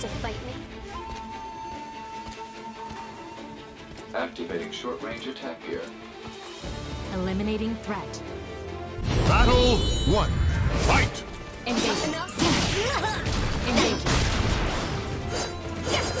to fight me? Activating short-range attack gear. Eliminating threat. Battle one. Fight! Engaging. Engaging. Miss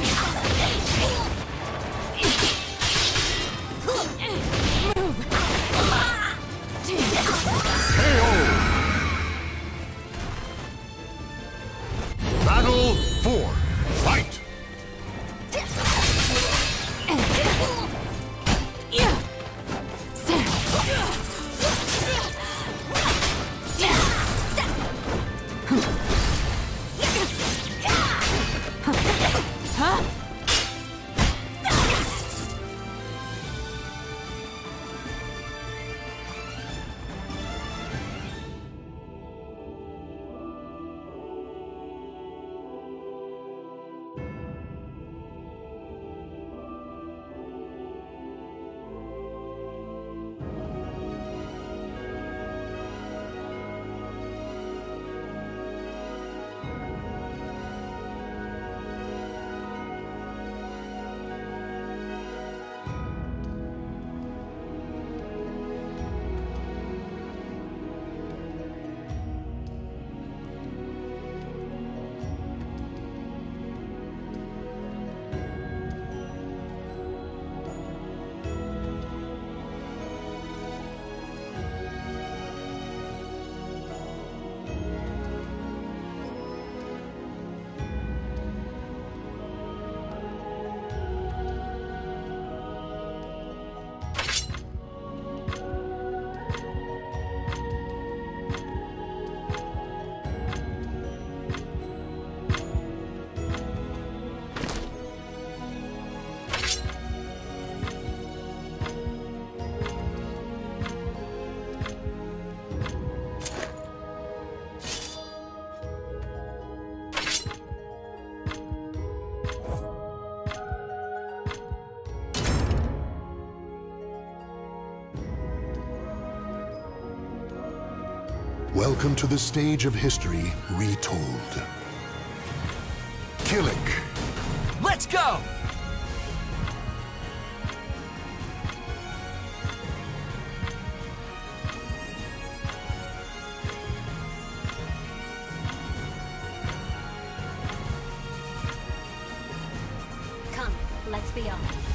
Let's go. Welcome to the stage of history retold. Kilik. Let's go! Come, let's be off.